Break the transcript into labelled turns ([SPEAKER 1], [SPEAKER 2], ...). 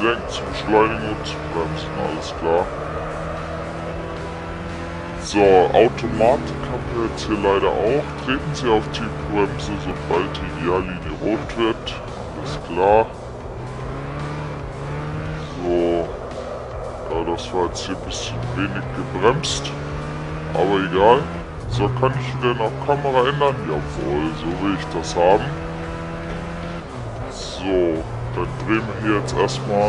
[SPEAKER 1] denke zu beschleunigen und zu bremsen, alles klar. So, Automatik haben wir jetzt hier leider auch. Treten Sie auf die Bremse, sobald die Ideallinie rot wird. Alles klar. So. Ja, das war jetzt hier ein bisschen wenig gebremst. Aber egal. So, kann ich wieder nach Kamera ändern? Jawohl, so will ich das haben. So, dann drehen wir hier jetzt erstmal